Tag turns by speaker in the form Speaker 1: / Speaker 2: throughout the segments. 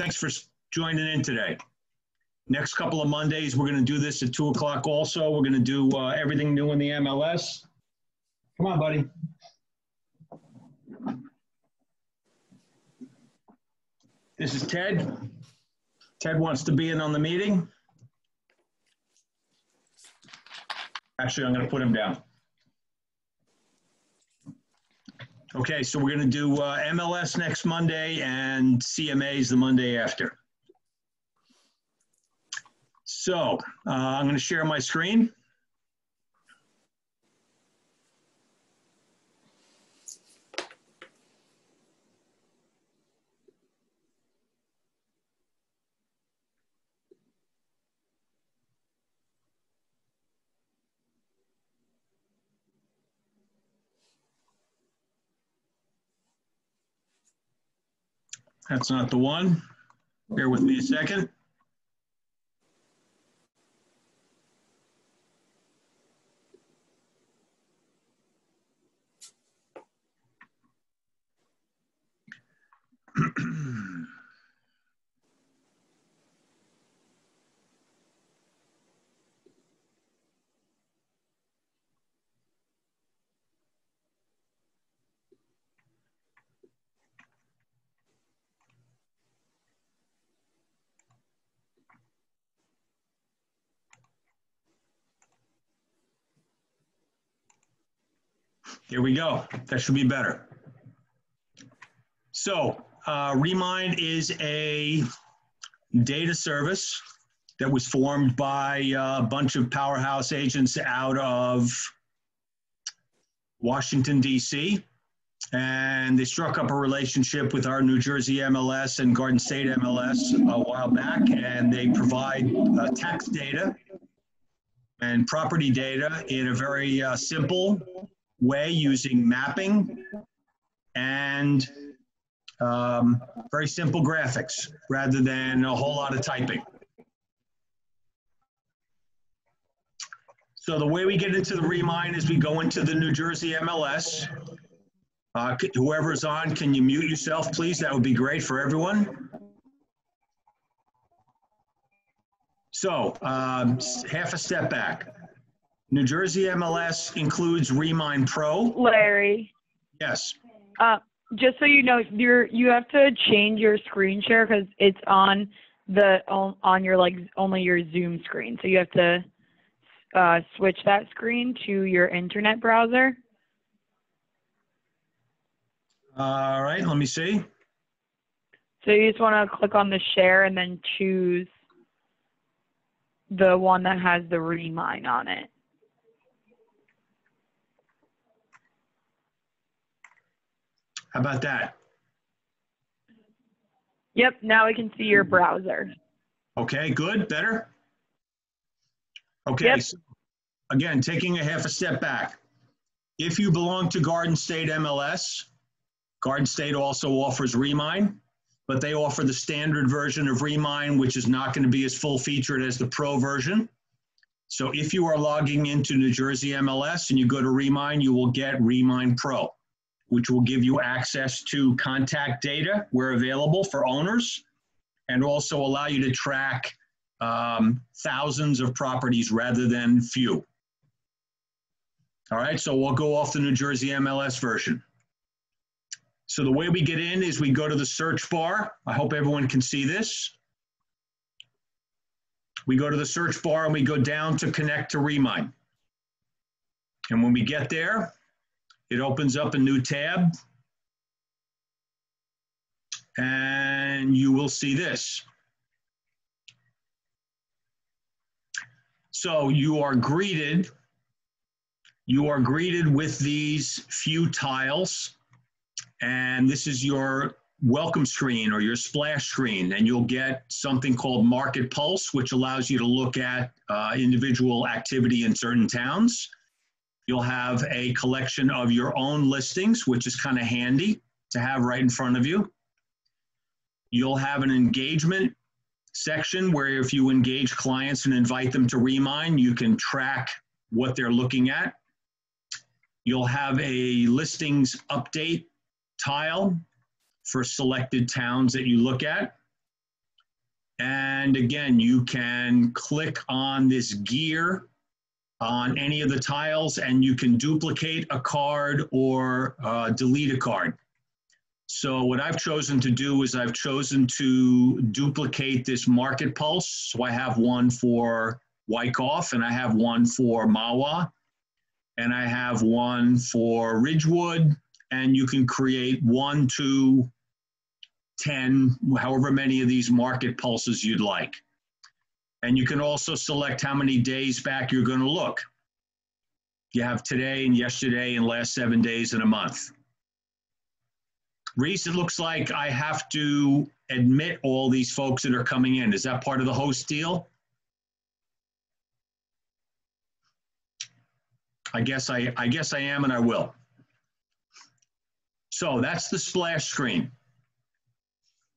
Speaker 1: Thanks for joining in today. Next couple of Mondays, we're going to do this at 2 o'clock also. We're going to do uh, everything new in the MLS. Come on, buddy. This is Ted. Ted wants to be in on the meeting. Actually, I'm going to put him down. Okay, so we're going to do uh, MLS next Monday and CMAs the Monday after. So uh, I'm going to share my screen. That's not the one. Bear with me a second. Here we go. That should be better. So uh, Remine is a data service that was formed by a bunch of powerhouse agents out of Washington, D.C. And they struck up a relationship with our New Jersey MLS and Garden State MLS a while back, and they provide uh, tax data and property data in a very uh, simple way using mapping and um, very simple graphics rather than a whole lot of typing. So the way we get into the Remine is we go into the New Jersey MLS. Uh, whoever's on, can you mute yourself, please? That would be great for everyone. So um, half a step back. New Jersey MLS includes Remine Pro.
Speaker 2: Larry,
Speaker 1: Yes.
Speaker 2: uh, just so you know, you're you have to change your screen share because it's on the on, your like only your Zoom screen. So you have to uh, switch that screen to your internet browser.
Speaker 1: All right, let me see.
Speaker 2: So you just want to click on the share and then choose the one that has the Remine on it.
Speaker 1: How about that?
Speaker 2: Yep. Now I can see your browser.
Speaker 1: Okay, good, better? Okay,
Speaker 2: Yep.
Speaker 1: so again, taking a half a step back. If you belong to Garden State MLS, Garden State also offers Remine, but they offer the standard version of Remine, which is not going to be as full featured as the Pro version. So if you are logging into New Jersey MLS and you go to Remine, you will get Remine Pro, which will give you access to contact data where available for owners and also allow you to track um, thousands of properties rather than few. All right, so we'll go off the New Jersey MLS version. So the way we get in is we go to the search bar. I hope everyone can see this. We go to the search bar and we go down to connect to Remine. And when we get there, it opens up a new tab. And you will see this. So you are greeted, you are greeted with these few tiles, and this is your welcome screen or your splash screen, and you'll get something called Market Pulse, which allows you to look at uh, individual activity in certain towns. You'll have a collection of your own listings, which is kind of handy to have right in front of you. You'll have an engagement section where if you engage clients and invite them to Remine, you can track what they're looking at. You'll have a listings update tile for selected towns that you look at. And again, you can click on this gear on any of the tiles and you can duplicate a card or uh, delete a card. So what I've chosen to do is I've chosen to duplicate this market pulse. So I have one for Wyckoff and I have one for Mahwah and I have one for Ridgewood and you can create one, two, 10, however many of these market pulses you'd like. And you can also select how many days back you're going to look. You have today and yesterday and last seven days in a month. Reese, it looks like I have to admit all these folks that are coming in. Is that part of the host deal? I guess I, I guess I am and I will. So that's the splash screen.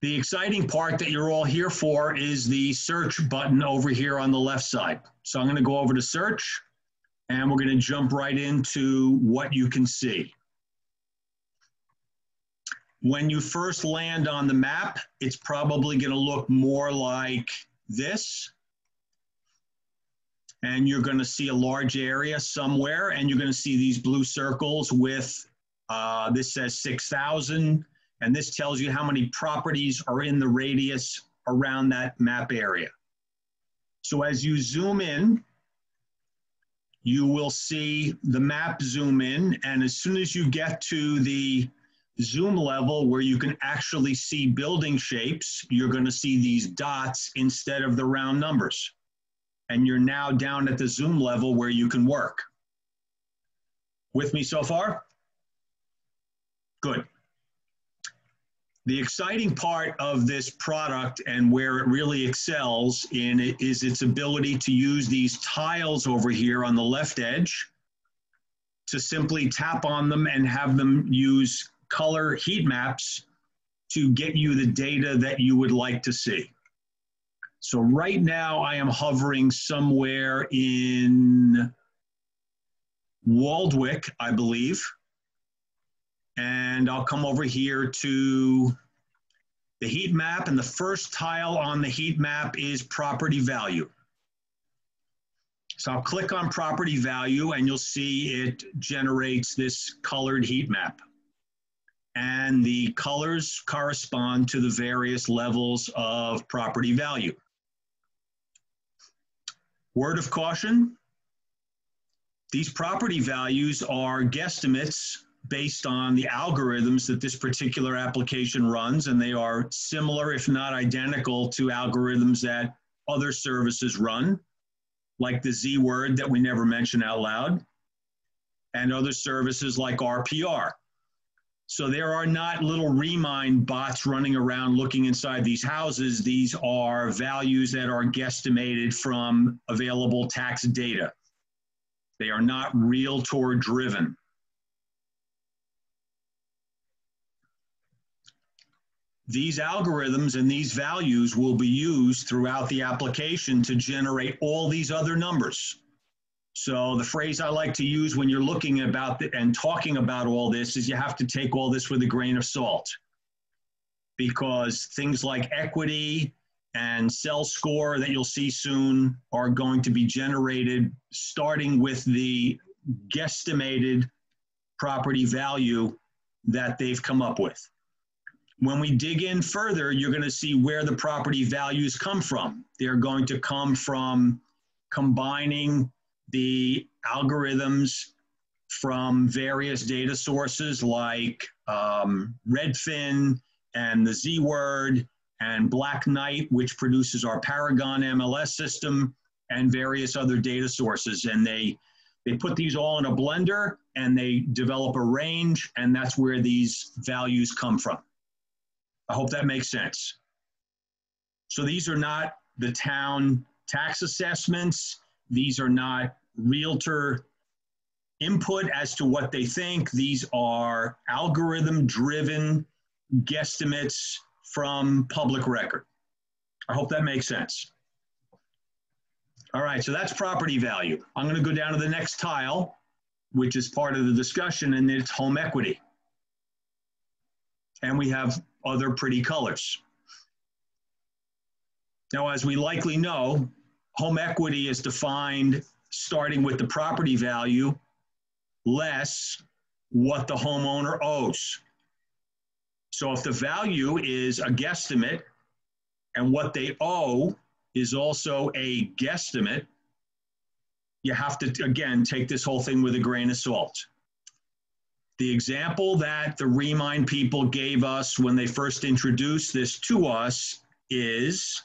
Speaker 1: The exciting part that you're all here for is the search button over here on the left side. So I'm going to go over to search and we're going to jump right into what you can see. When you first land on the map, it's probably going to look more like this. And you're going to see a large area somewhere, and you're going to see these blue circles with uh, this says 6,000, and this tells you how many properties are in the radius around that map area. So as you zoom in, you will see the map zoom in, and as soon as you get to the zoom level where you can actually see building shapes, you're going to see these dots instead of the round numbers. And you're now down at the zoom level where you can work. With me so far? Good. The exciting part of this product and where it really excels in it is its ability to use these tiles over here on the left edge to simply tap on them and have them use color heat maps to get you the data that you would like to see. So right now I am hovering somewhere in Waldwick, I believe. And I'll come over here to the heat map and the first tile on the heat map is property value. So I'll click on property value and you'll see it generates this colored heat map and the colors correspond to the various levels of property value. Word of caution, these property values are guesstimates based on the algorithms that this particular application runs, and they are similar, if not identical, to algorithms that other services run, like the Z word that we never mention out loud, and other services like RPR. So there are not little Remine bots running around looking inside these houses. These are values that are guesstimated from available tax data. They are not realtor driven. These algorithms and these values will be used throughout the application to generate all these other numbers. So the phrase I like to use when you're looking about the, and talking about all this is you have to take all this with a grain of salt because things like equity and sell score that you'll see soon are going to be generated starting with the guesstimated property value that they've come up with. When we dig in further, you're going to see where the property values come from. They're going to come from combining the algorithms from various data sources like um, Redfin and the Z Word and Black Knight, which produces our Paragon MLS system, and various other data sources. And they they put these all in a blender and they develop a range, and that's where these values come from. I hope that makes sense. So these are not the town tax assessments. These are not realtor input as to what they think. These are algorithm driven guesstimates from public record. I hope that makes sense. All right, so that's property value. I'm going to go down to the next tile, which is part of the discussion, and it's home equity. And we have other pretty colors. Now, as we likely know, home equity is defined starting with the property value less what the homeowner owes. So if the value is a guesstimate and what they owe is also a guesstimate, you have to, again, take this whole thing with a grain of salt. The example that the Remine people gave us when they first introduced this to us is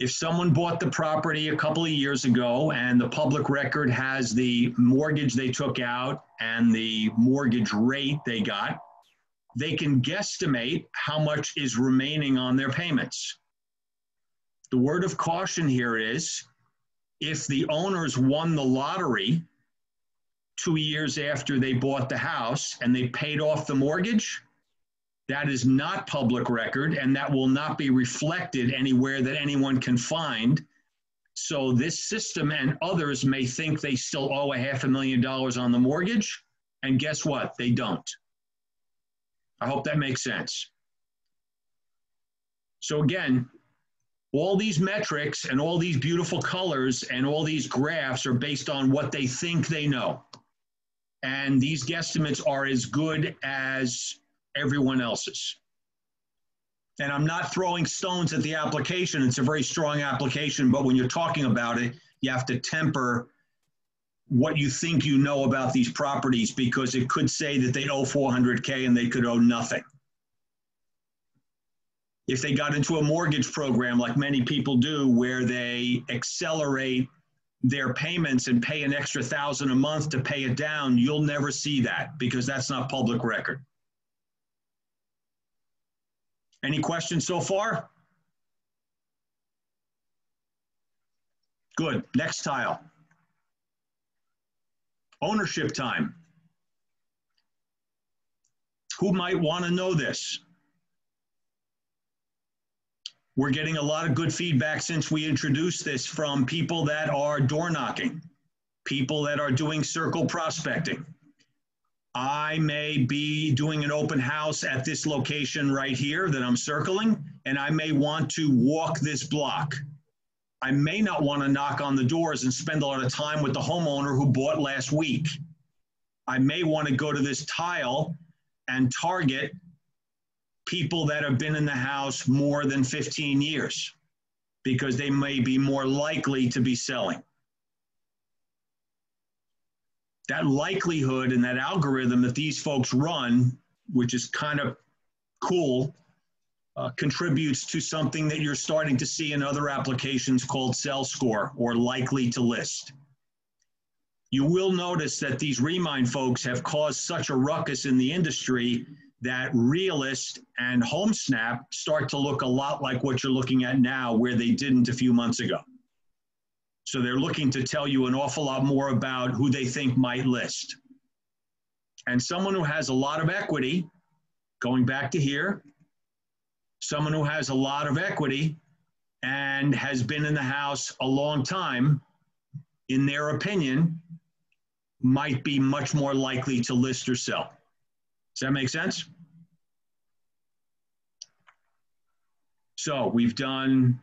Speaker 1: if someone bought the property a couple of years ago and the public record has the mortgage they took out and the mortgage rate they got, they can guesstimate how much is remaining on their payments. The word of caution here is if the owners won the lottery two years after they bought the house and they paid off the mortgage, that is not public record and that will not be reflected anywhere that anyone can find. So this system and others may think they still owe a half a million dollars on the mortgage. And guess what? They don't. I hope that makes sense. So again, all these metrics and all these beautiful colors and all these graphs are based on what they think they know. And these guesstimates are as good as everyone else's. And I'm not throwing stones at the application. It's a very strong application, but when you're talking about it, you have to temper what you think you know about these properties because it could say that they owe 400K and they could owe nothing. If they got into a mortgage program like many people do, where they accelerate their payments and pay an extra thousand a month to pay it down, you'll never see that because that's not public record. Any questions so far? Good. Next tile. Ownership time. Who might want to know this? We're getting a lot of good feedback since we introduced this from people that are door knocking, people that are doing circle prospecting, I may be doing an open house at this location right here that I'm circling, and I may want to walk this block. I may not want to knock on the doors and spend a lot of time with the homeowner who bought last week. I may want to go to this tile and target people that have been in the house more than 15 years because they may be more likely to be selling that likelihood and that algorithm that these folks run, which is kind of cool, uh, contributes to something that you're starting to see in other applications called sell score or likely to list. You will notice that these Remine folks have caused such a ruckus in the industry that Realist and HomeSnap start to look a lot like what you're looking at now, where they didn't a few months ago. So they're looking to tell you an awful lot more about who they think might list. And someone who has a lot of equity, going back to here, someone who has a lot of equity and has been in the house a long time, in their opinion, might be much more likely to list or sell. Does that make sense? So we've done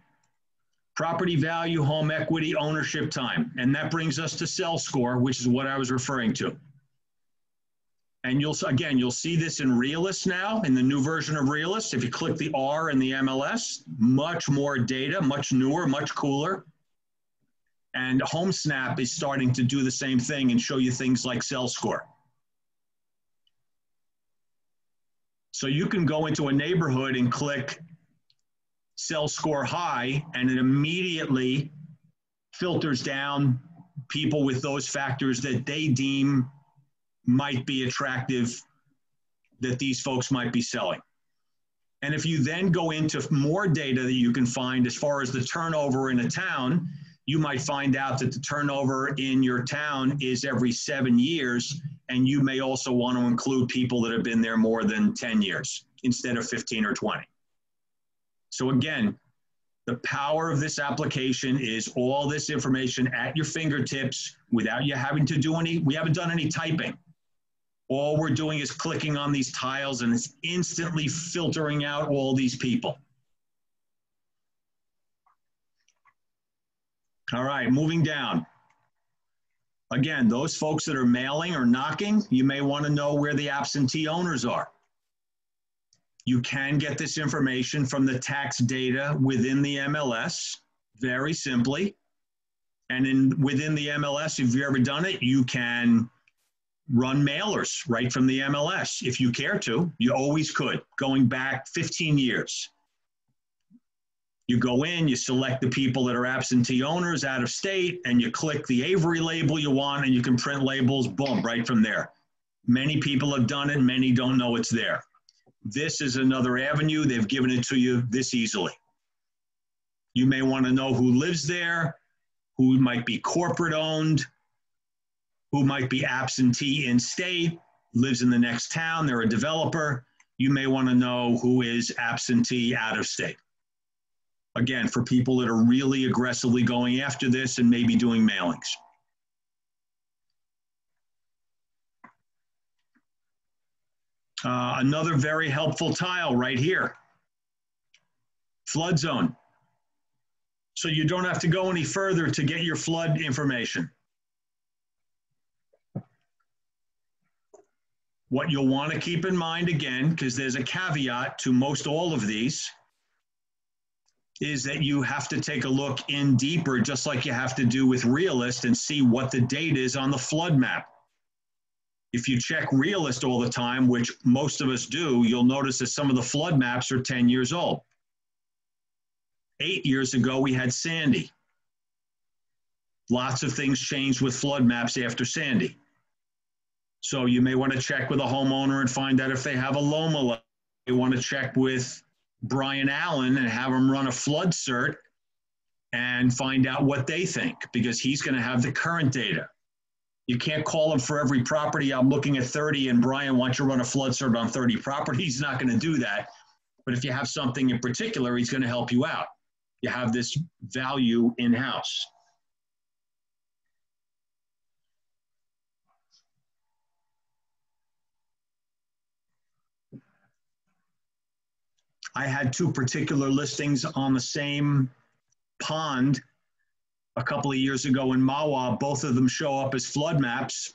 Speaker 1: property value, home equity, ownership time. And that brings us to sell score, which is what I was referring to. And you'll, again, you'll see this in Realist now, in the new version of Realist. If you click the R in the MLS, much more data, much newer, much cooler. And HomeSnap is starting to do the same thing and show you things like sell score. So you can go into a neighborhood and click sell score high, and it immediately filters down people with those factors that they deem might be attractive that these folks might be selling. And if you then go into more data that you can find as far as the turnover in a town, you might find out that the turnover in your town is every seven years. And you may also want to include people that have been there more than 10 years instead of 15 or 20. So again, the power of this application is all this information at your fingertips without you having to do any, we haven't done any typing. All we're doing is clicking on these tiles and it's instantly filtering out all these people. All right, moving down. Again, those folks that are mailing or knocking, you may want to know where the absentee owners are. You can get this information from the tax data within the MLS, very simply. And in within the MLS, if you've ever done it, you can run mailers right from the MLS if you care to. You always could, going back 15 years. You go in, you select the people that are absentee owners out of state, and you click the Avery label you want, and you can print labels, boom, right from there. Many people have done it, many don't know it's there. This is another avenue. They've given it to you this easily. You may want to know who lives there, who might be corporate owned, who might be absentee in state, lives in the next town, they're a developer. You may want to know who is absentee out of state. Again, for people that are really aggressively going after this and maybe doing mailings. Uh, another very helpful tile right here. Flood zone. So you don't have to go any further to get your flood information. What you'll want to keep in mind again, because there's a caveat to most all of these, is that you have to take a look in deeper, just like you have to do with Realist, and see what the date is on the flood map. If you check Realist all the time, which most of us do, you'll notice that some of the flood maps are 10 years old. Eight years ago, we had Sandy. Lots of things changed with flood maps after Sandy. So you may want to check with a homeowner and find out if they have a Loma. You want to check with Brian Allen and have him run a flood cert and find out what they think because he's going to have the current data. You can't call him for every property. I'm looking at 30 and Brian wants you to run a flood cert on 30 properties. He's not going to do that. But if you have something in particular, he's going to help you out. You have this value in house. I had two particular listings on the same pond a couple of years ago in Mahwah. Both of them show up as flood maps.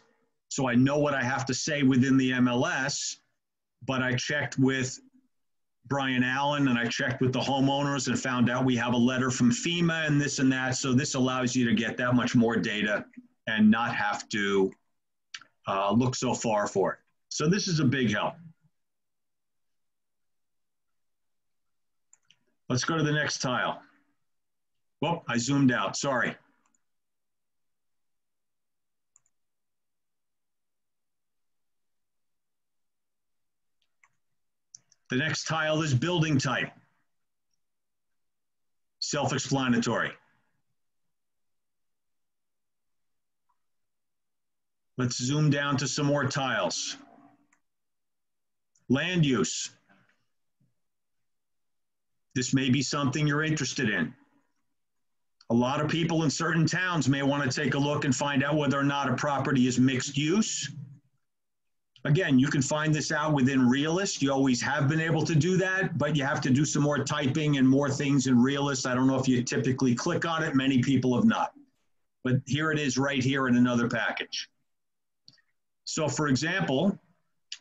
Speaker 1: So I know what I have to say within the MLS, but I checked with Brian Allen and I checked with the homeowners and found out we have a letter from FEMA and this and that. So this allows you to get that much more data and not have to uh, look so far for it. So this is a big help. Let's go to the next tile. Well, I zoomed out, sorry. The next tile is building type. Self-explanatory. Let's zoom down to some more tiles. Land use. This may be something you're interested in. A lot of people in certain towns may want to take a look and find out whether or not a property is mixed use. Again, you can find this out within Realist. You always have been able to do that, but you have to do some more typing and more things in Realist. I don't know if you typically click on it. Many people have not. But here it is right here in another package. So for example,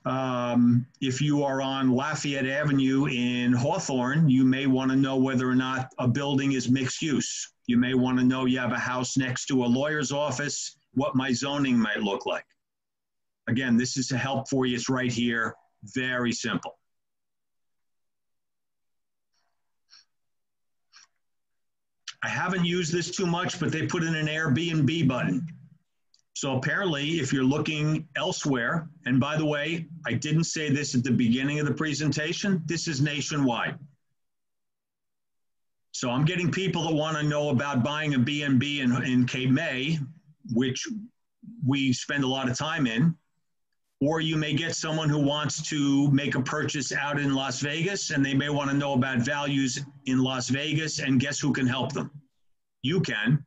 Speaker 1: um, if you are on Lafayette Avenue in Hawthorne, you may want to know whether or not a building is mixed use. You may want to know you have a house next to a lawyer's office, what my zoning might look like. Again, this is a help for you. It's right here. Very simple. I haven't used this too much, but they put in an Airbnb button. So apparently, if you're looking elsewhere, and by the way, I didn't say this at the beginning of the presentation, this is nationwide. So I'm getting people that want to know about buying a B&B in, in Cape May, which we spend a lot of time in. Or you may get someone who wants to make a purchase out in Las Vegas and they may want to know about values in Las Vegas and guess who can help them? You can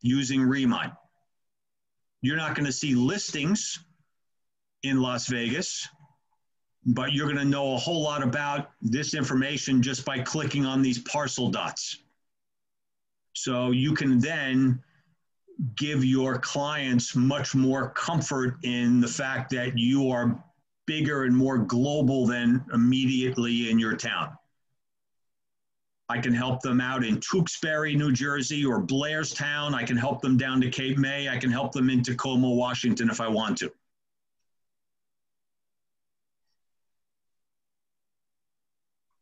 Speaker 1: using Remine. You're not going to see listings in Las Vegas, but you're going to know a whole lot about this information just by clicking on these parcel dots. So you can then give your clients much more comfort in the fact that you are bigger and more global than immediately in your town. I can help them out in Tewksbury, New Jersey, or Blairstown. I can help them down to Cape May. I can help them in Tacoma, Washington if I want to.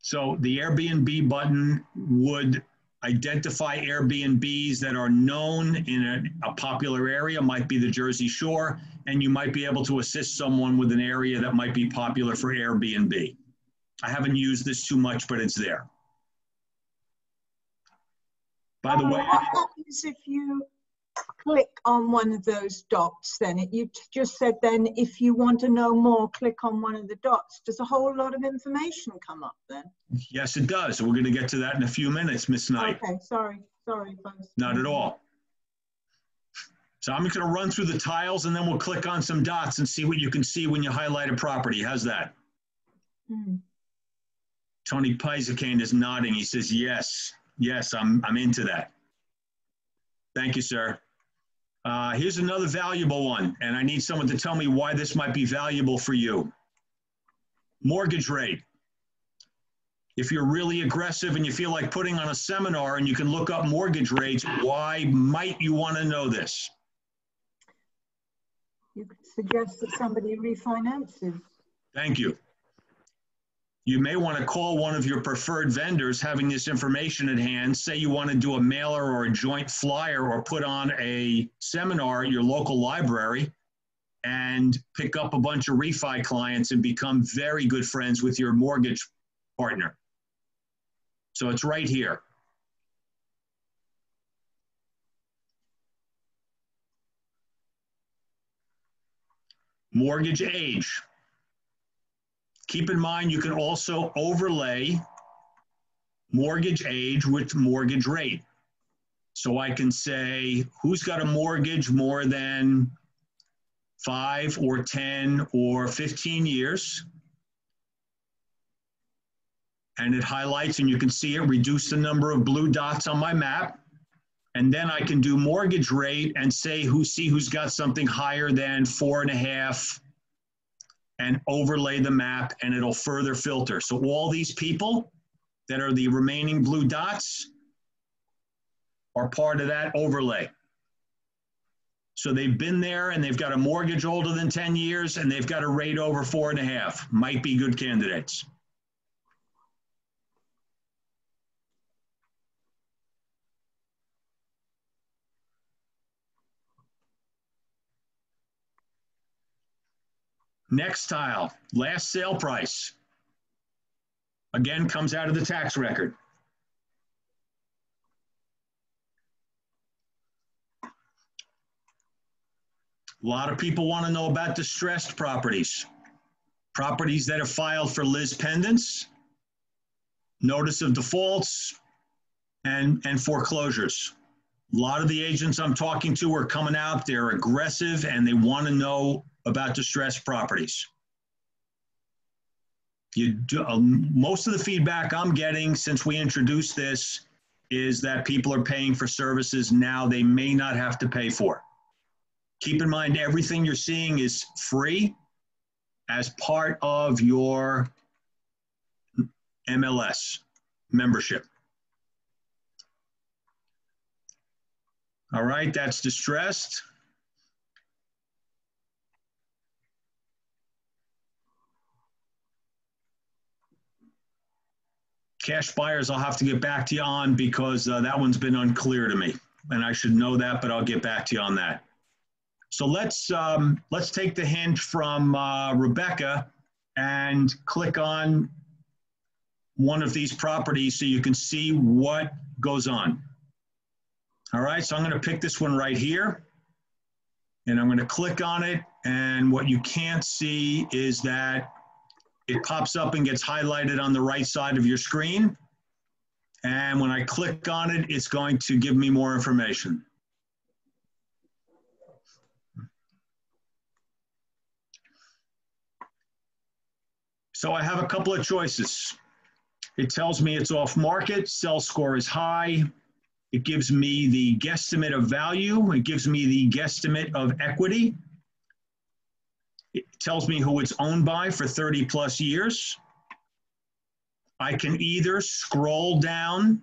Speaker 1: So the Airbnb button would identify Airbnbs that are known in a, a, popular area, might be the Jersey Shore, and you might be able to assist someone with an area that might be popular for Airbnb. I haven't used this too much, but it's there. By the way,
Speaker 3: what happens if you click on one of those dots then? It, you just said then if you want to know more, click on one of the dots. Does a whole lot of information come up then?
Speaker 1: Yes, it does. We're going to get to that in a few minutes, Miss Knight.
Speaker 3: Okay, sorry, sorry.
Speaker 1: Not at all. So I'm just going to run through the tiles and then we'll click on some dots and see what you can see when you highlight a property. How's that?
Speaker 3: Hmm.
Speaker 1: Tony Pizzicane is nodding. He says, yes, yes, I'm, I'm into that. Thank you, sir. Uh, here's another valuable one, and I need someone to tell me why this might be valuable for you. Mortgage rate. If you're really aggressive and you feel like putting on a seminar and you can look up mortgage rates, why might you want to know this?
Speaker 3: You could suggest that somebody refinances.
Speaker 1: Thank you. You may want to call one of your preferred vendors having this information at hand. Say you want to do a mailer or a joint flyer or put on a seminar at your local library and pick up a bunch of refi clients and become very good friends with your mortgage partner. So it's right here. Mortgage age. Keep in mind, you can also overlay mortgage age with mortgage rate. So I can say, who's got a mortgage more than five or 10 or 15 years? And it highlights, and you can see it reduce the number of blue dots on my map. And then I can do mortgage rate and say who see who's got something higher than four and a half and overlay the map and it'll further filter. So all these people that are the remaining blue dots are part of that overlay. So they've been there and they've got a mortgage older than 10 years and they've got a rate over four and a half. Might be good candidates. Next tile, last sale price. Again, comes out of the tax record. A lot of people want to know about distressed properties. Properties that are filed for lis pendens, notice of defaults, and, and foreclosures. A lot of the agents I'm talking to are coming out, they're aggressive, and they want to know about distressed properties. You do, um, most of the feedback I'm getting since we introduced this is that people are paying for services now they may not have to pay for. Keep in mind, everything you're seeing is free as part of your MLS membership. All right, that's distressed. Cash buyers, I'll have to get back to you on because uh, that one's been unclear to me, and I should know that, but I'll get back to you on that. So let's um, let's take the hint from uh, Rebecca and click on one of these properties so you can see what goes on. All right, so I'm going to pick this one right here, and I'm going to click on it, and what you can't see is that it pops up and gets highlighted on the right side of your screen. And when I click on it, it's going to give me more information. So I have a couple of choices. It tells me it's off market, sell score is high, It gives me the guesstimate of value. It gives me the guesstimate of equity. It tells me who it's owned by for 30 plus years. I can either scroll down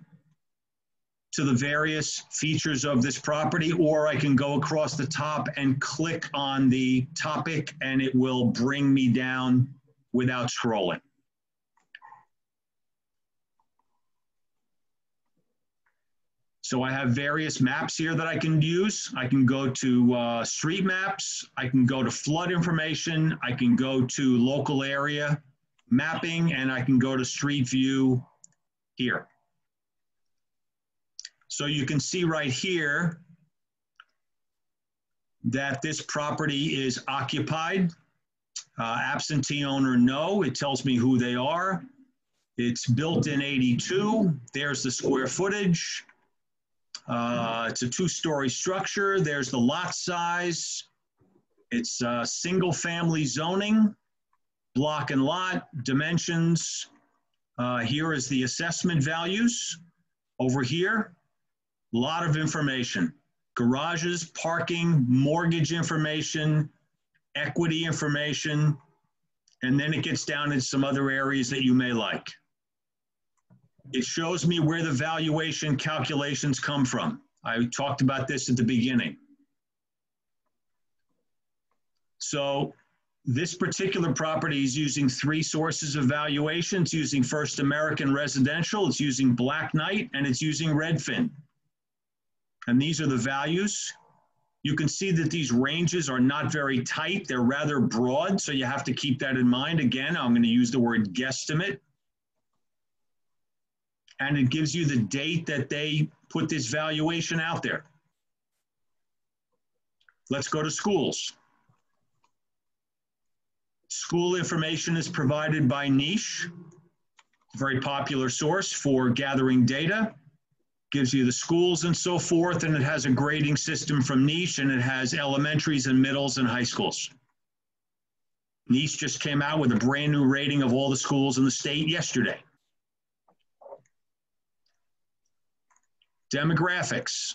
Speaker 1: to the various features of this property, or I can go across the top and click on the topic and it will bring me down without scrolling. So I have various maps here that I can use. I can go to uh, street maps. I can go to flood information. I can go to local area mapping, and I can go to street view here. So you can see right here that this property is occupied. Uh, absentee owner, no. It tells me who they are. It's built in 82. There's the square footage. Uh, it's a two-story structure. There's the lot size. It's uh, single-family zoning, block and lot, dimensions. Uh, here is the assessment values. Over here, a lot of information. Garages, parking, mortgage information, equity information, and then it gets down in some other areas that you may like. It shows me where the valuation calculations come from. I talked about this at the beginning. So this particular property is using three sources of valuation. It's using First American Residential, it's using Black Knight, and it's using Redfin. And these are the values. You can see that these ranges are not very tight. They're rather broad, so you have to keep that in mind. Again, I'm going to use the word guesstimate and it gives you the date that they put this valuation out there. Let's go to schools. School information is provided by Niche, very popular source for gathering data. Gives you the schools and so forth, and it has a grading system from Niche, and it has elementaries and middles and high schools. Niche just came out with a brand new rating of all the schools in the state yesterday. Demographics.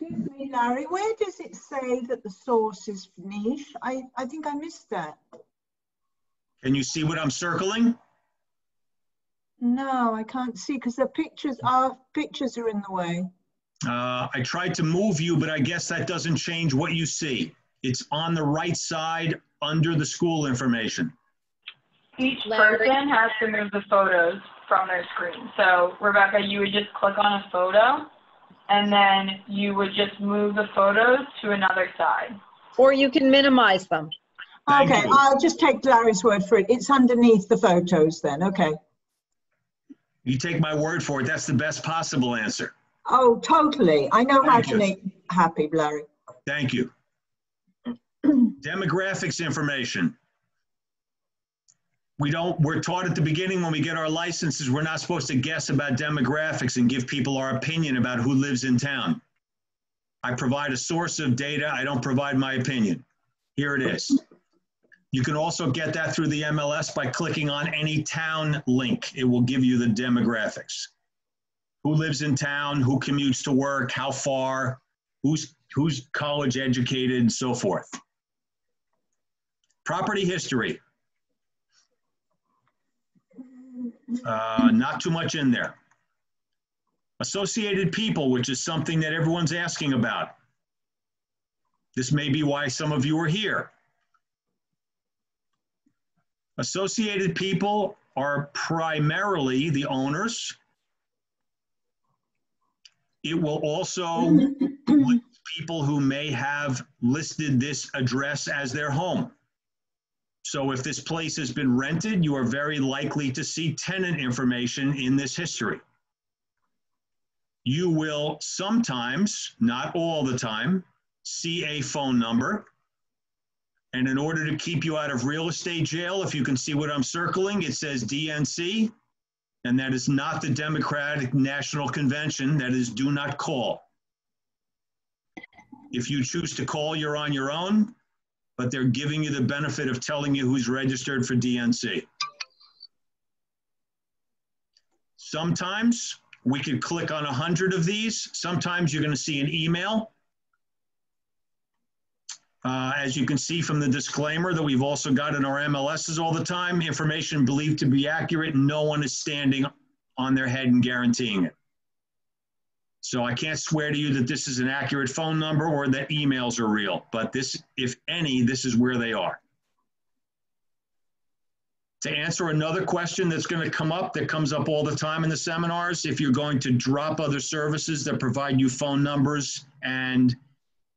Speaker 3: Excuse me, Larry, where does it say that the source is niche? I, I think I missed that.
Speaker 1: Can you see what I'm circling?
Speaker 3: No, I can't see because the pictures are pictures are in the way.
Speaker 1: Uh, I tried to move you, but I guess that doesn't change what you see. It's on the right side under the school information.
Speaker 2: Each person has to move the photos from their screen. So Rebecca, you would just click on a photo and then you would just move the photos to another side.
Speaker 4: Or you can minimize them.
Speaker 1: Thank
Speaker 3: okay,
Speaker 1: you.
Speaker 3: I'll just take Larry's word for it. It's underneath the photos then. Okay.
Speaker 1: You take my word for it. That's the best possible answer.
Speaker 3: Oh, totally. I know how
Speaker 1: Thank
Speaker 3: to
Speaker 1: you.
Speaker 3: make happy, Larry.
Speaker 1: Thank you. Demographics information. We don't, we're taught at the beginning when we get our licenses, we're not supposed to guess about demographics and give people our opinion about who lives in town. I provide a source of data. I don't provide my opinion. Here it is. You can also get that through the MLS by clicking on any town link. It will give you the demographics. Who lives in town, who commutes to work, how far, who's, who's college educated, and so forth. Property history. Uh, not too much in there. Associated people, which is something that everyone's asking about. This may be why some of you are here. Associated people are primarily the owners. It will also people who may have listed this address as their home. So if this place has been rented, you are very likely to see tenant information in this history. You will sometimes, not all the time, see a phone number. And in order to keep you out of real estate jail, if you can see what I'm circling, it says DNC. And that is not the Democratic National Convention. That is do not call. If you choose to call, you're on your own but they're giving you the benefit of telling you who's registered for DNC. Sometimes We could click on 100 of these. Sometimes you're going to see an email. Uh, as you can see from the disclaimer that we've also got in our MLSs all the time, information believed to be accurate, no one is standing on their head and guaranteeing it. So I can't swear to you that this is an accurate phone number or that emails are real, but this, if any, this is where they are. To answer another question that's going to come up, that comes up all the time in the seminars, if you're going to drop other services that provide you phone numbers and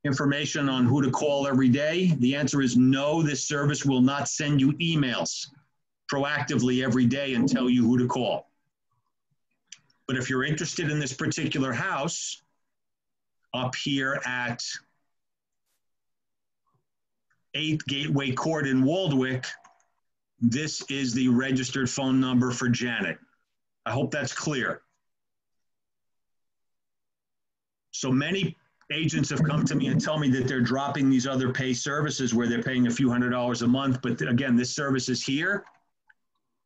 Speaker 1: information on who to call every day, the answer is no, this service will not send you emails proactively every day and tell you who to call. But if you're interested in this particular house up here at 8th Gateway Court in Waldwick, this is the registered phone number for Janet. I hope that's clear. So many agents have come to me and tell me that they're dropping these other pay services where they're paying a few hundred dollars a month. But again, this service is here.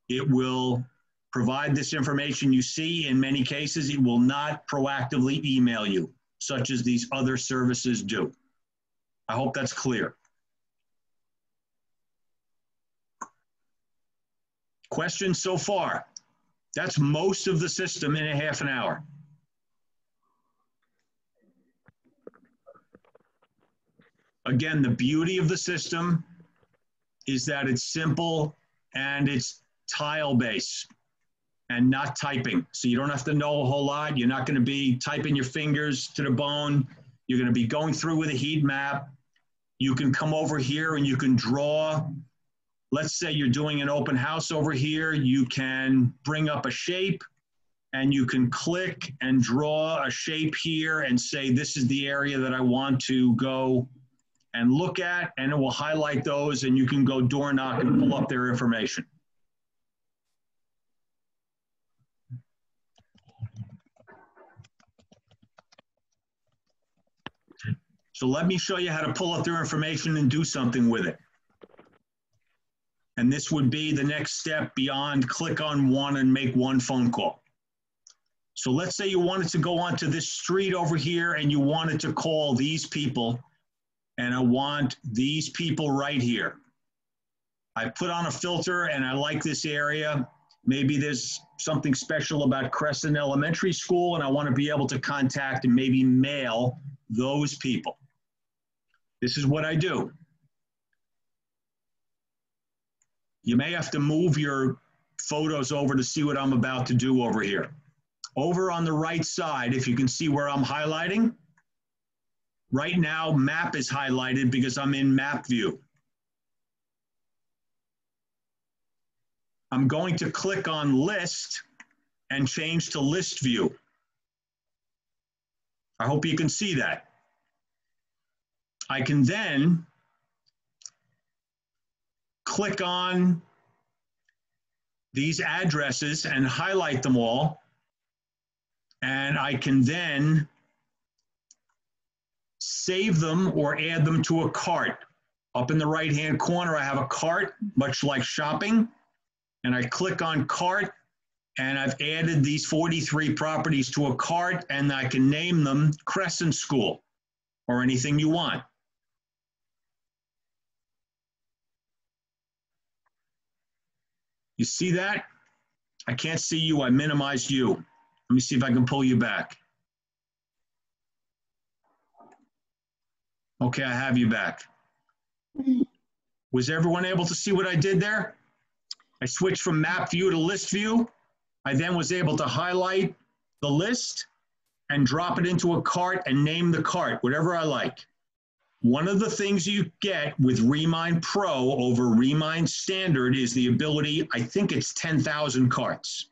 Speaker 1: It will provide this information you see. In many cases, it will not proactively email you, such as these other services do. I hope that's clear. Questions so far? That's most of the system in a half an hour. Again, the beauty of the system is that it's simple and it's tile based and not typing. So you don't have to know a whole lot. You're not going to be typing your fingers to the bone. You're going to be going through with a heat map. You can come over here and you can draw. Let's say you're doing an open house over here. You can bring up a shape and you can click and draw a shape here and say, this is the area that I want to go and look at, and it will highlight those, and you can go door knock and pull up their information. So let me show you how to pull up their information and do something with it. And this would be the next step beyond click on one and make one phone call. So let's say you wanted to go onto this street over here and you wanted to call these people and I want these people right here. I put on a filter and I like this area. Maybe there's something special about Crescent Elementary School and I want to be able to contact and maybe mail those people. This is what I do. You may have to move your photos over to see what I'm about to do over here. Over on the right side, if you can see where I'm highlighting, Right now, map is highlighted because I'm in map view. I'm going to click on list and change to list view. I hope you can see that. I can then click on these addresses and highlight them all. And I can then save them or add them to a cart. Up in the right-hand corner, I have a cart, much like shopping, and I click on cart, and I've added these 43 properties to a cart, and I can name them Crescent School or anything you want. You see that? I can't see you, I minimized you. Let me see if I can pull you back. Okay, I have you back. Was everyone able to see what I did there? I switched from map view to list view. I then was able to highlight the list and drop it into a cart and name the cart, whatever I like. One of the things you get with Remine Pro over Remine Standard is the ability, I think it's 10,000 carts.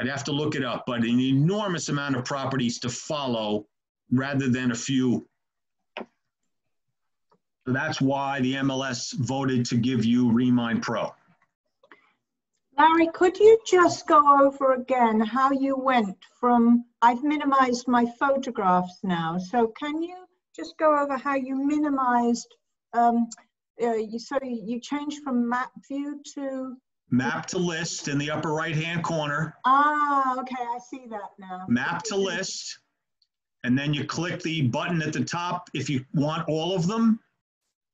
Speaker 1: I'd have to look it up, but an enormous amount of properties to follow rather than a few so that's why the MLS voted to give you Remine Pro.
Speaker 3: Larry, could you just go over again how you went from, I've minimized my photographs now, so can you just go over how you minimized, um, uh, you, so you changed from map view to
Speaker 1: map to list in the upper right-hand corner,
Speaker 3: Ah, okay, I see that now.
Speaker 1: map to list, and then you click the button at the top if you want all of them,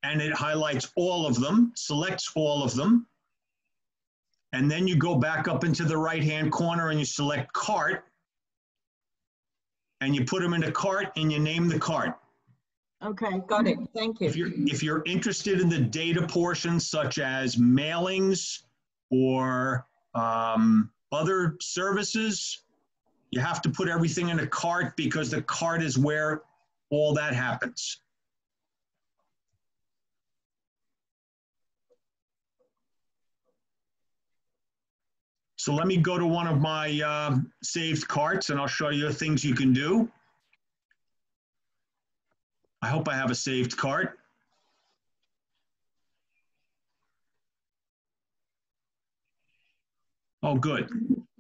Speaker 1: and it highlights all of them, selects all of them. And then you go back up into the right-hand corner and you select cart, and you put them in a cart and you name the cart.
Speaker 3: Okay, got it. Thank you.
Speaker 1: If
Speaker 3: you.
Speaker 1: you're, if you're interested in the data portions such as mailings or um, other services, you have to put everything in a cart because the cart is where all that happens. So let me go to one of my uh, saved carts and I'll show you things you can do. I hope I have a saved cart. Oh, good.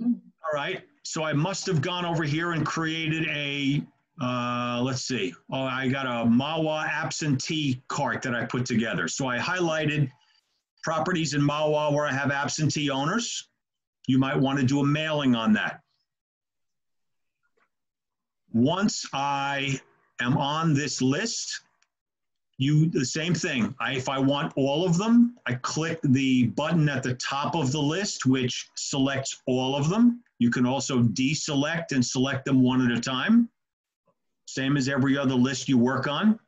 Speaker 1: All right. So I must have gone over here and created a, uh, let's see. Oh, I got a Mahwah absentee cart that I put together. So I highlighted properties in Mahwah where I have absentee owners. You might want to do a mailing on that. Once I am on this list, you, the same thing. I, if I want all of them, I click the button at the top of the list, which selects all of them. You can also deselect and select them one at a time. Same as every other list you work on.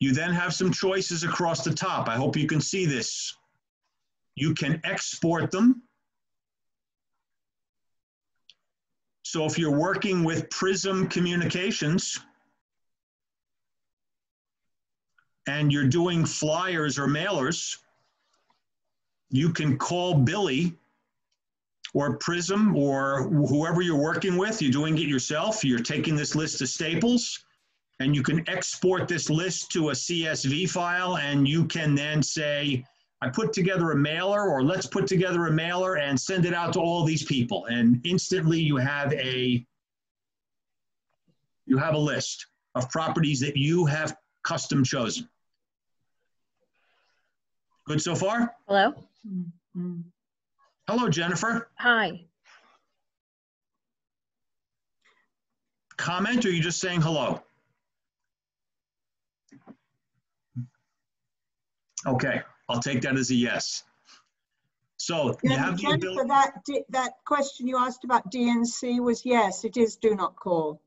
Speaker 1: You then have some choices across the top. I hope you can see this. You can export them. So if you're working with Prism Communications and you're doing flyers or mailers, you can call Billy or Prism or whoever you're working with. You're doing it yourself. You're taking this list of staples and you can export this list to a CSV file and you can then say, I put together a mailer or let's put together a mailer and send it out to all these people. And instantly you have a, you have a list of properties that you have custom chosen. Good so far?
Speaker 4: Hello?
Speaker 1: Hello, Jennifer.
Speaker 4: Hi.
Speaker 1: Comment or are you just saying hello? Okay, I'll take that as a yes. So you
Speaker 3: Jen-
Speaker 1: have the
Speaker 3: Jennifer,
Speaker 1: ability.
Speaker 3: that, that question you asked about DNC was yes, it is do not call.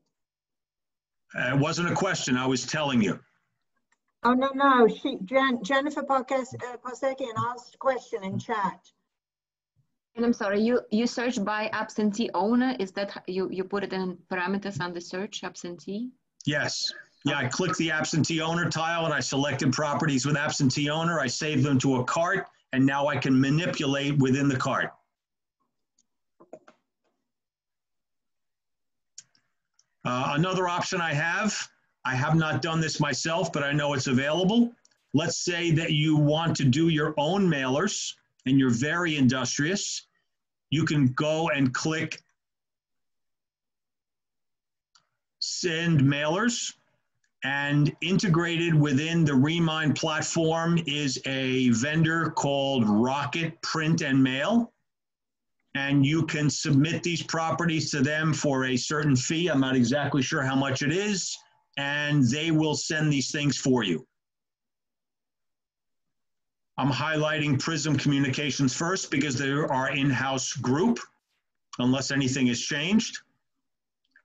Speaker 1: Uh, It wasn't a question, I was telling you.
Speaker 3: Oh, no, no, she, Jen, Jennifer Parkes, uh, asked a question in chat.
Speaker 5: And I'm sorry, you, you search by absentee owner, is that, you, you put it in parameters on the search absentee?
Speaker 1: Yes. Yeah, I clicked the absentee owner tile and I selected properties with absentee owner. I saved them to a cart and now I can manipulate within the cart. Uh, another option I have, I have not done this myself, but I know it's available. Let's say that you want to do your own mailers and you're very industrious. You can go and click send mailers and integrated within the Remine platform is a vendor called Rocket Print and Mail. And you can submit these properties to them for a certain fee. I'm not exactly sure how much it is. And they will send these things for you. I'm highlighting Prism Communications first because they're our in-house group, unless anything has changed.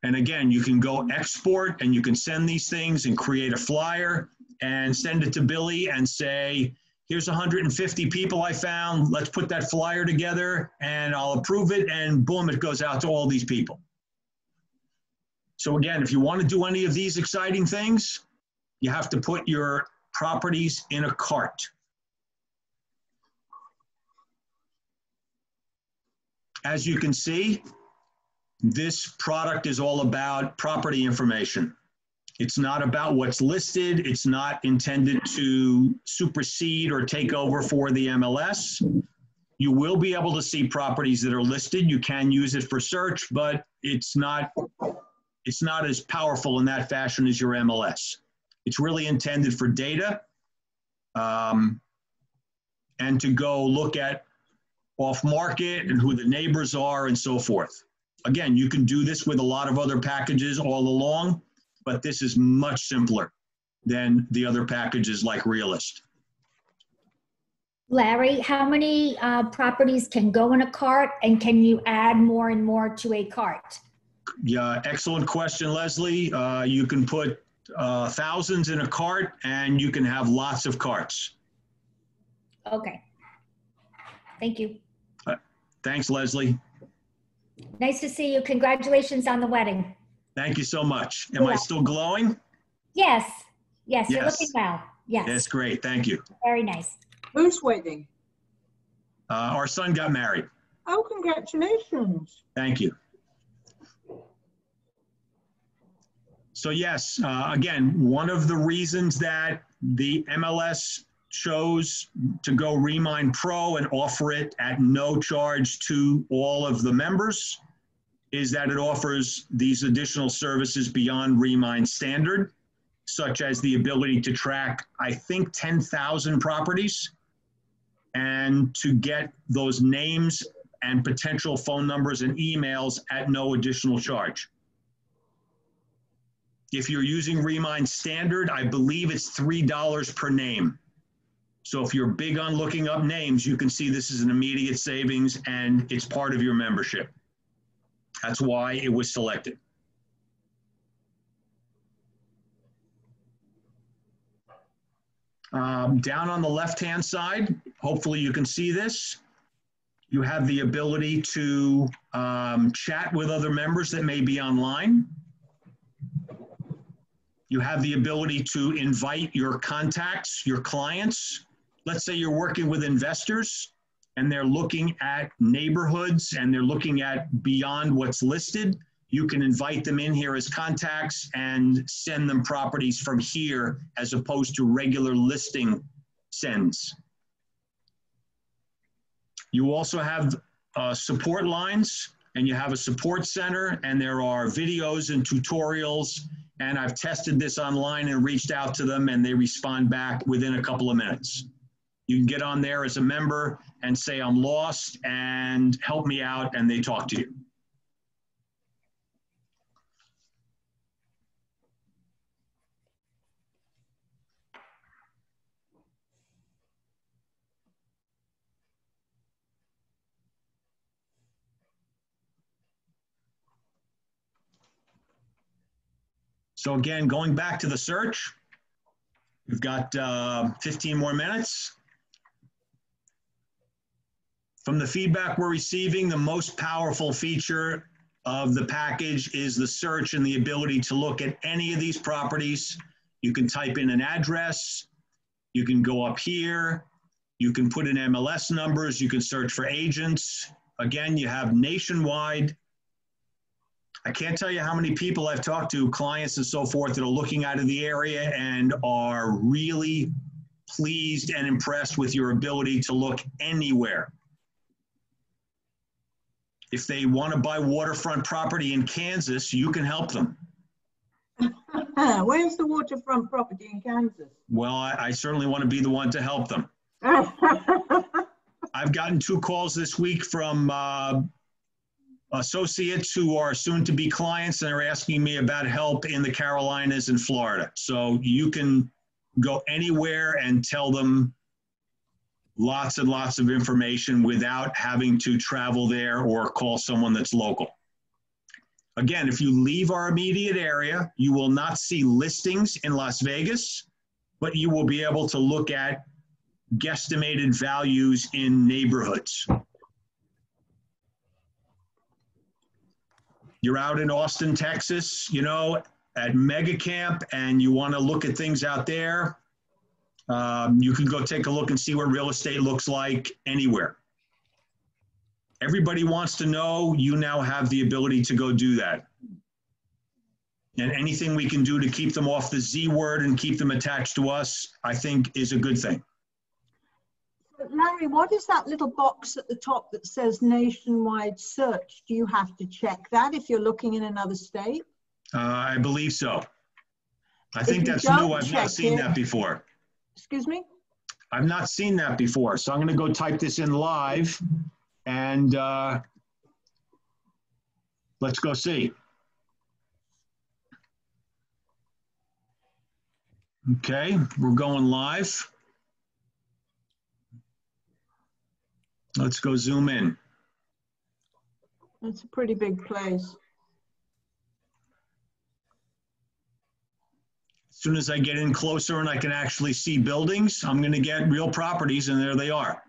Speaker 1: And again, you can go export and you can send these things and create a flyer and send it to Billy and say, here's 150 people I found. Let's put that flyer together and I'll approve it. And boom, it goes out to all these people. So again, if you want to do any of these exciting things, you have to put your properties in a cart. As you can see, this product is all about property information. It's not about what's listed. It's not intended to supersede or take over for the MLS. You will be able to see properties that are listed. You can use it for search, but it's not, it's not as powerful in that fashion as your MLS. It's really intended for data. Um, and to go look at off market and who the neighbors are and so forth. Again, you can do this with a lot of other packages all along, but this is much simpler than the other packages like Realist.
Speaker 6: Larry, how many uh, properties can go in a cart and can you add more and more to a cart?
Speaker 1: Yeah, excellent question, Leslie. Uh, you can put uh, thousands in a cart and you can have lots of carts.
Speaker 6: Okay. Thank you.
Speaker 1: Thanks, Leslie.
Speaker 6: Nice to see you. Congratulations on the wedding.
Speaker 1: Thank you so much. Am I still glowing?
Speaker 6: Yes, yes, you're
Speaker 1: Yes.
Speaker 6: looking well. Yes,
Speaker 1: That's great. Thank you.
Speaker 6: very nice.
Speaker 3: Whose wedding?
Speaker 1: Uh, our son got married.
Speaker 3: Oh, congratulations.
Speaker 1: Thank you. So yes, uh, again, one of the reasons that the MLS chose to go Remine Pro and offer it at no charge to all of the members is that it offers these additional services beyond Remine Standard, such as the ability to track, I think, 10,000 properties and to get those names and potential phone numbers and emails at no additional charge. If you're using Remine Standard, I believe it's $3 per name. So if you're big on looking up names, you can see this is an immediate savings and it's part of your membership. That's why it was selected. Um, down on the left-hand side, hopefully you can see this. You have the ability to um, chat with other members that may be online. You have the ability to invite your contacts, your clients. Let's say you're working with investors and they're looking at neighborhoods and they're looking at beyond what's listed. You can invite them in here as contacts and send them properties from here as opposed to regular listing sends. You also have uh, support lines and you have a support center and there are videos and tutorials and I've tested this online and reached out to them and they respond back within a couple of minutes. You can get on there as a member and say, I'm lost and help me out and they talk to you. So again, going back to the search, we've got uh, 15 more minutes. From the feedback we're receiving, the most powerful feature of the package is the search and the ability to look at any of these properties. You can type in an address, you can go up here, you can put in MLS numbers, you can search for agents. Again, you have nationwide I can't tell you how many people I've talked to, clients and so forth, that are looking out of the area and are really pleased and impressed with your ability to look anywhere. If they want to buy waterfront property in Kansas, you can help them.
Speaker 3: Where's the waterfront property in Kansas?
Speaker 1: Well, I, I certainly want to be the one to help them. I've gotten two calls this week from uh, associates who are soon to be clients and are asking me about help in the Carolinas and Florida. So you can go anywhere and tell them lots and lots of information without having to travel there or call someone that's local. Again, if you leave our immediate area, you will not see listings in Las Vegas, but you will be able to look at guesstimated values in neighborhoods. you're out in Austin, Texas, you know, at Mega Camp, and you want to look at things out there, um, you can go take a look and see what real estate looks like anywhere. Everybody wants to know. You now have the ability to go do that. And anything we can do to keep them off the Z word and keep them attached to us, I think is a good thing.
Speaker 3: Larry, what is that little box at the top that says nationwide search? Do you have to check that if you're looking in another state?
Speaker 1: Uh, I believe so. I
Speaker 3: If
Speaker 1: think that's new. I've not seen
Speaker 3: it-
Speaker 1: that before.
Speaker 3: Excuse me?
Speaker 1: I've not seen that before, so I'm going to go type this in live and uh, let's go see. Okay, we're going live. Let's go zoom in.
Speaker 3: That's a pretty big place.
Speaker 1: Soon as I get in closer and I can actually see buildings, I'm going to get real properties, and there they are.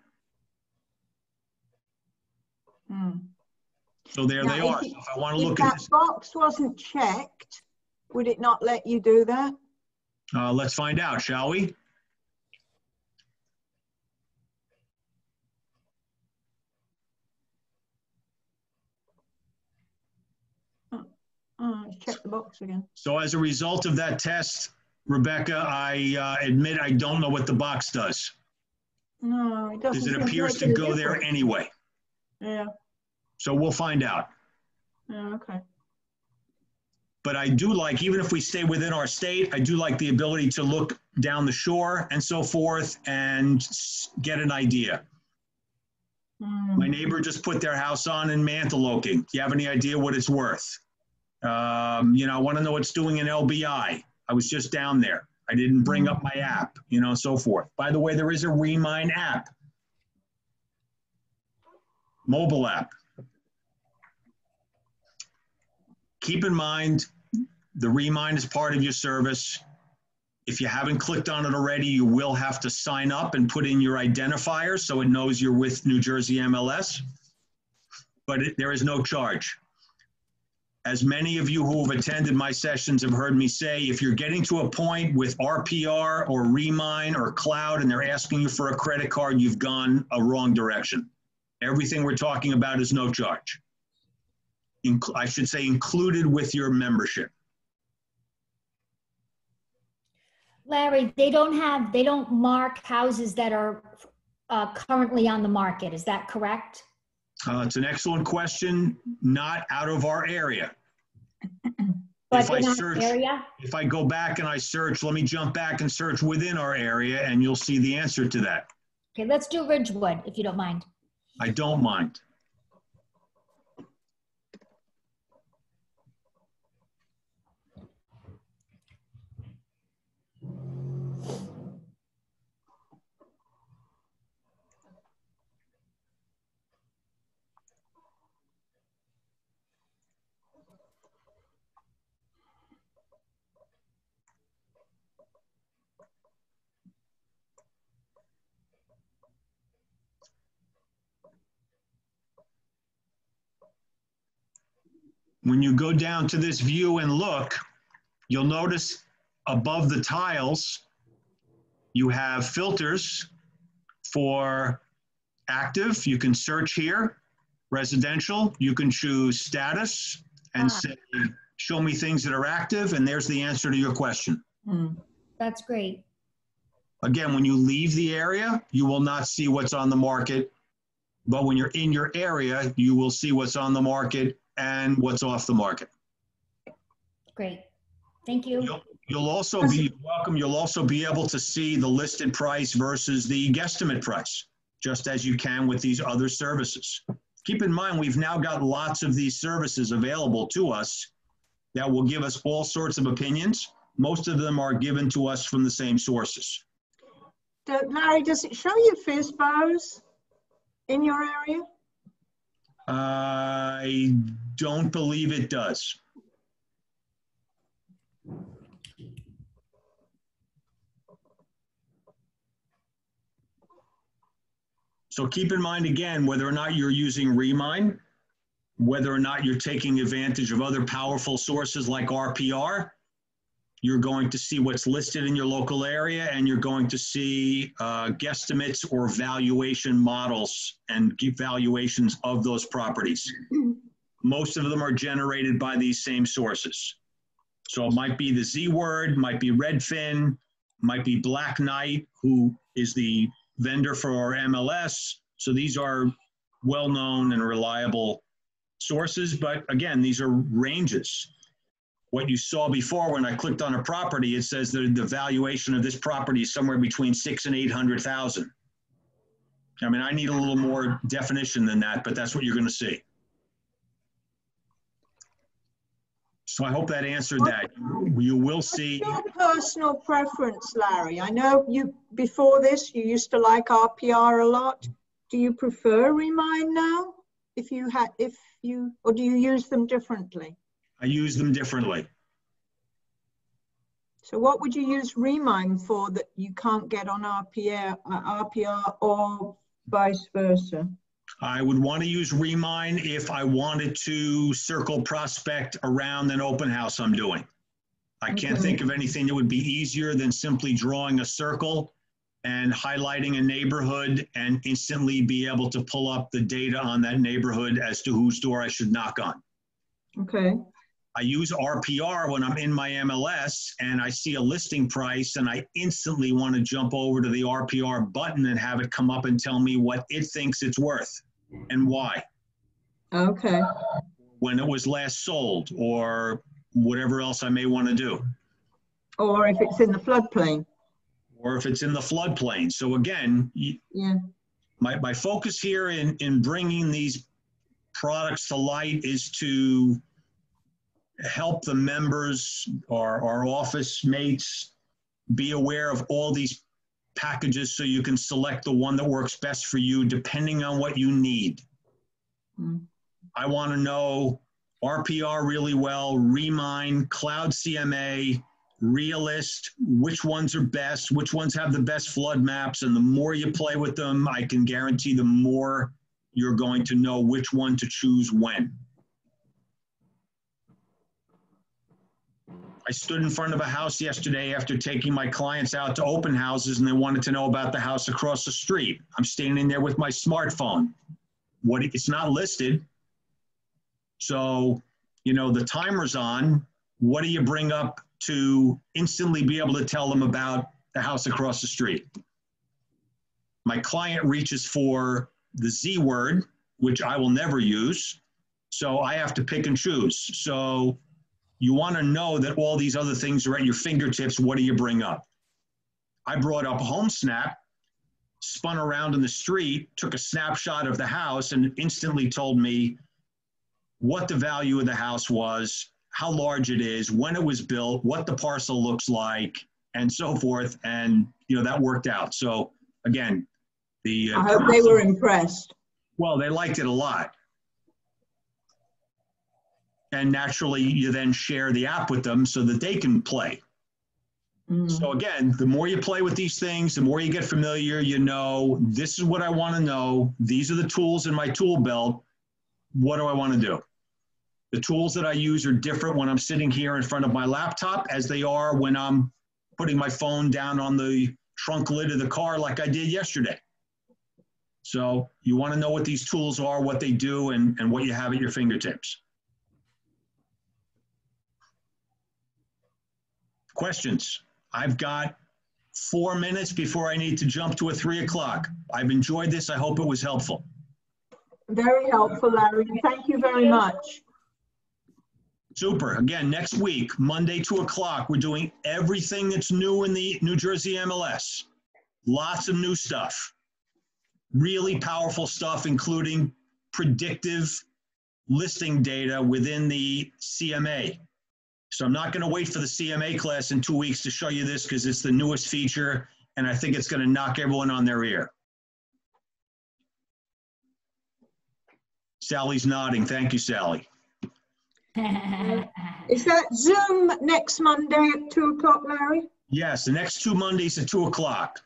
Speaker 3: Hmm.
Speaker 1: So there
Speaker 3: Now,
Speaker 1: they are.
Speaker 3: it-
Speaker 1: So if I want to look at
Speaker 3: that
Speaker 1: this,
Speaker 3: box wasn't checked, would it not let you do that?
Speaker 1: uh, let's find out, shall we?
Speaker 3: Oh, check the box again.
Speaker 1: So as a result of that test, Rebecca, I uh, admit I don't know what the box does,
Speaker 3: No, it doesn't.
Speaker 1: because it appears to go there anyway.
Speaker 3: Yeah,
Speaker 1: So we'll find out.
Speaker 3: yeah, okay.
Speaker 1: But I do like, even if we stay within our state, I do like the ability to look down the shore and so forth and get an idea.
Speaker 3: Hmm.
Speaker 1: My neighbor just put their house on in Mantoloking. Do you have any idea what it's worth? Um, you know, I want to know what's doing in LBI. I was just down there. I didn't bring up my app, you know, so forth. By the way, there is a Remine app, mobile app. Keep in mind, the Remine is part of your service. If you haven't clicked on it already, you will have to sign up and put in your identifier so it knows you're with New Jersey MLS. But it, there is no charge. As many of you who have attended my sessions have heard me say, if you're getting to a point with RPR or Remine or Cloud and they're asking you for a credit card, you've gone a wrong direction. Everything we're talking about is no charge. Inc- I should say included with your membership.
Speaker 6: Larry, they don't have, they don't mark houses that are uh, currently on the market. Is that correct?
Speaker 1: Uh, it's an excellent question, not out of our area.
Speaker 6: But
Speaker 1: If I
Speaker 6: our
Speaker 1: search-
Speaker 6: area?
Speaker 1: If I go back and I search, let me jump back and search within our area and you'll see the answer to that.
Speaker 6: Okay, let's do Ridgewood, if you don't mind.
Speaker 1: I don't mind. When you go down to this view and look, you'll notice above the tiles, you have filters for active. You can search here, residential. You can choose status and
Speaker 6: Ah.
Speaker 1: say, show me things that are active, and there's the answer to your question.
Speaker 3: Hmm.
Speaker 6: That's great.
Speaker 1: Again, when you leave the area, you will not see what's on the market. But when you're in your area, you will see what's on the market and what's off the market.
Speaker 6: Great. Thank you.
Speaker 1: You'll, you'll also be welcome. You'll also be able to see the listed price versus the guesstimate price, just as you can with these other services. Keep in mind, we've now got lots of these services available to us that will give us all sorts of opinions. Most of them are given to us from the same sources.
Speaker 3: Do- Larry, does it show you FISBOs in your area?
Speaker 1: I don't believe it does. So keep in mind again, whether or not you're using Remine, whether or not you're taking advantage of other powerful sources like RPR, you're going to see what's listed in your local area and you're going to see uh, guesstimates or valuation models and valuations of those properties. Most of them are generated by these same sources. So it might be the Z word, might be Redfin, might be Black Knight, who is the vendor for our MLS. So these are well-known and reliable sources, but again, these are ranges. What you saw before when I clicked on a property, it says that the valuation of this property is somewhere between six and 800,000. I mean, I need a little more definition than that, but that's what you're going to see. So I hope that answered that. You will
Speaker 3: What's
Speaker 1: see,
Speaker 3: your personal preference, Larry? I know you, before this, you used to like RPR a lot. Do you prefer Remine now? If you had, if you, or do you use them differently?
Speaker 1: I use them differently.
Speaker 3: So what would you use Remine for that you can't get on RPR, uh, RPR or vice versa?
Speaker 1: I would want to use Remine if I wanted to circle prospect around an open house I'm doing. I can't
Speaker 3: Okay.
Speaker 1: think of anything that would be easier than simply drawing a circle and highlighting a neighborhood and instantly be able to pull up the data on that neighborhood as to whose door I should knock on.
Speaker 3: Okay,
Speaker 1: I use RPR when I'm in my MLS and I see a listing price and I instantly want to jump over to the RPR button and have it come up and tell me what it thinks it's worth and why.
Speaker 3: okay,
Speaker 1: when it was last sold or whatever else I may want to do,
Speaker 3: or if it's in the floodplain,
Speaker 1: or if it's in the floodplain. So again,
Speaker 3: yeah,
Speaker 1: my, my focus here in, in bringing these products to light is to help the members or our office mates be aware of all these packages so you can select the one that works best for you depending on what you need.
Speaker 3: Mm.
Speaker 1: I want to know RPR really well, Remine, Cloud CMA, Realist, which ones are best, which ones have the best flood maps, and the more you play with them, I can guarantee the more you're going to know which one to choose when. I stood in front of a house yesterday after taking my clients out to open houses and they wanted to know about the house across the street. I'm standing there with my smartphone. What, it's not listed. So, you know, the timer's on. What do you bring up to instantly be able to tell them about the house across the street? My client reaches for the Z word, which I will never use. So I have to pick and choose. So you want to know that all these other things are at your fingertips. What do you bring up? I brought up HomeSnap, spun around in the street, took a snapshot of the house, and instantly told me what the value of the house was, how large it is, when it was built, what the parcel looks like, and so forth. And you know that worked out. So again, the uh,
Speaker 3: I hope they were impressed.
Speaker 1: well, they liked it a lot. And naturally, you then share the app with them so that they can play.
Speaker 3: Mm.
Speaker 1: So again, the more you play with these things, the more you get familiar, you know, this is what I want to know. These are the tools in my tool belt. What do I want to do? The tools that I use are different when I'm sitting here in front of my laptop as they are when I'm putting my phone down on the trunk lid of the car like I did yesterday. So you want to know what these tools are, what they do, and, and what you have at your fingertips. Questions? I've got four minutes before I need to jump to a three o'clock. I've enjoyed this. I hope it was helpful.
Speaker 3: Very helpful, Larry. Thank you very much.
Speaker 1: Super. Again, next week, Monday, two o'clock, we're doing everything that's new in the New Jersey MLS. Lots of new stuff. Really powerful stuff, including predictive listing data within the CMA. So I'm not going to wait for the CMA class in two weeks to show you this because it's the newest feature and I think it's going to knock everyone on their ear. Sally's nodding. Thank you, Sally.
Speaker 3: Is that Zoom next Monday at two o'clock, Larry?
Speaker 1: Yes, the next two Mondays at two o'clock.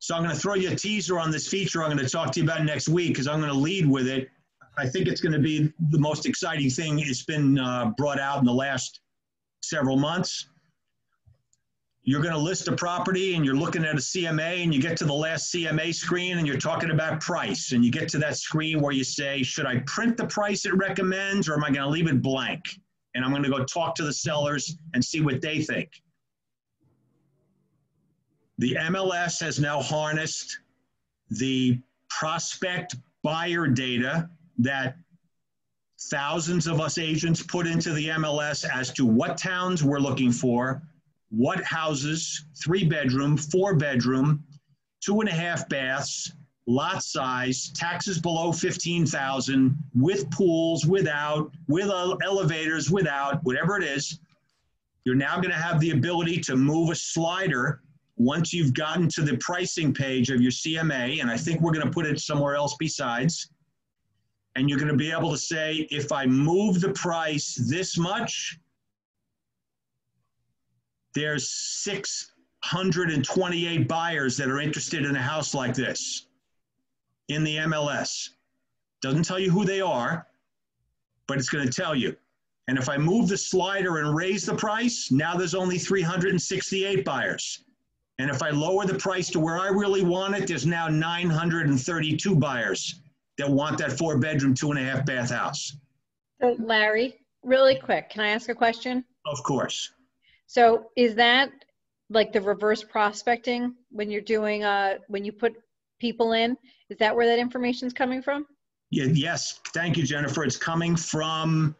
Speaker 1: So I'm going to throw you a teaser on this feature I'm going to talk to you about next week because I'm going to lead with it. I think it's going to be the most exciting thing. It's been uh, brought out in the last several months. You're going to list a property and you're looking at a CMA and you get to the last CMA screen and you're talking about price and you get to that screen where you say, should I print the price it recommends or am I going to leave it blank? And I'm going to go talk to the sellers and see what they think. The MLS has now harnessed the prospect buyer data that thousands of us agents put into the MLS as to what towns we're looking for, what houses, three bedroom, four bedroom, two and a half baths, lot size, taxes below 15,000, with pools, without, with elevators, without, whatever it is. You're now going to have the ability to move a slider once you've gotten to the pricing page of your CMA, and I think we're going to put it somewhere else besides. And you're going to be able to say, if I move the price this much, there's 628 buyers that are interested in a house like this in the MLS. Doesn't tell you who they are, but it's going to tell you. And if I move the slider and raise the price, now there's only 368 buyers. And if I lower the price to where I really want it, there's now 932 buyers that want that four bedroom, two and a half bath house.
Speaker 4: So Larry, really quick, can I ask a question?
Speaker 1: Of course.
Speaker 4: So is that like the reverse prospecting when you're doing, uh, when you put people in? Is that where that information's coming from?
Speaker 1: Yeah, yes, thank you, Jennifer. It's coming from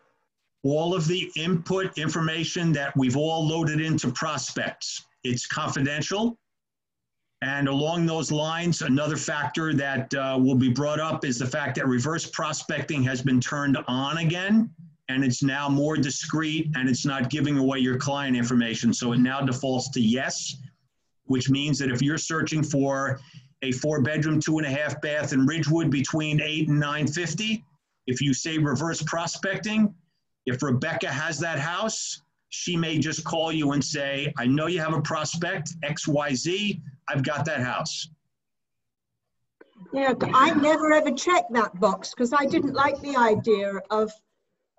Speaker 1: all of the input information that we've all loaded into prospects. It's confidential. And along those lines, another factor that uh, will be brought up is the fact that reverse prospecting has been turned on again, and it's now more discreet and it's not giving away your client information. So it now defaults to yes, which means that if you're searching for a four bedroom, two and a half bath in Ridgewood between eight and 950, if you say reverse prospecting, if Rebecca has that house, she may just call you and say, I know you have a prospect, XYZ, I've got that house.
Speaker 3: Yeah, I never ever checked that box because I didn't like the idea of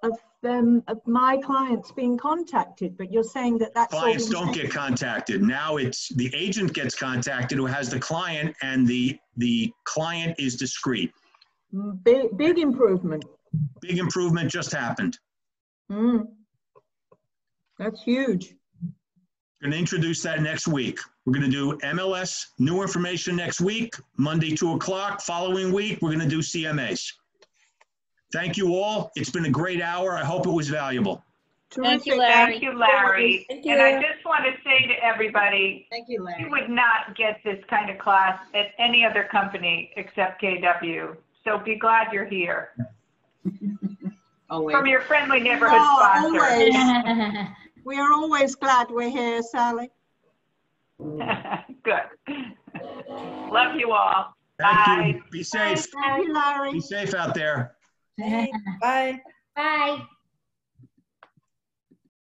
Speaker 3: of them of my clients being contacted. But you're saying that that's
Speaker 1: Clients don't get contacted. Now it's the agent gets contacted who has the client and the, the client is discreet.
Speaker 3: Mm, big big improvement.
Speaker 1: Big improvement just happened.
Speaker 3: Mm. That's huge.
Speaker 1: Going to introduce that next week. We're going to do MLS, new information next week, Monday, 2 o'clock. Following week, we're going to do CMAs. Thank you all. It's been a great hour. I hope it was valuable.
Speaker 4: Thank you, Larry.
Speaker 7: Thank you, Larry.
Speaker 4: Thank
Speaker 7: And I just want to say to everybody,
Speaker 4: Thank you, Larry.
Speaker 7: you would not get this kind of class at any other company except KW. So be glad you're here. From your friendly neighborhood
Speaker 3: Oh,
Speaker 7: sponsor.
Speaker 3: always. We are always glad we're here, Sally.
Speaker 7: Good. Love you all.
Speaker 1: Thank you.
Speaker 7: Bye.
Speaker 1: Be safe.
Speaker 3: Thank you, Larry.
Speaker 1: Be safe out there.
Speaker 6: Bye. Bye.